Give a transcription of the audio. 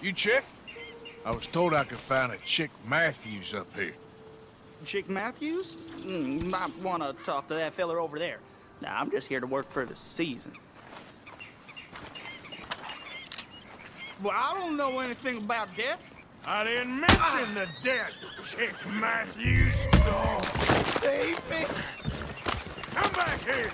You Chick? I was told I could find a Chick Matthews up here. Chick Matthews? Mm, might want to talk to that fella over there. Nah, I'm just here to work for the season. Well, I don't know anything about that. I didn't mention the death. Chick Matthews. Oh, Save me! come back here!